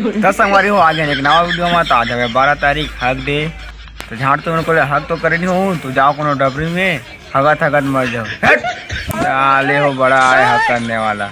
दस संगवारी हो आगे एक नवा वीडियो में तो आ जाए बारह तारीख हक डे तो झाड़ तो मेरे को हक तो करनी हो तो जाओ कोनो डबरी में हगत हगत मर जाओ हट! हो बड़ा आए हक करने वाला